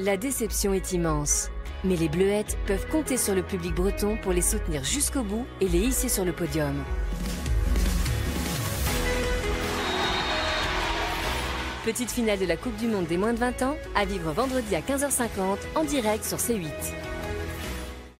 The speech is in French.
La déception est immense. Mais les Bleuettes peuvent compter sur le public breton pour les soutenir jusqu'au bout et les hisser sur le podium. Petite finale de la Coupe du Monde des moins de 20 ans, à vivre vendredi à 15h50 en direct sur C8.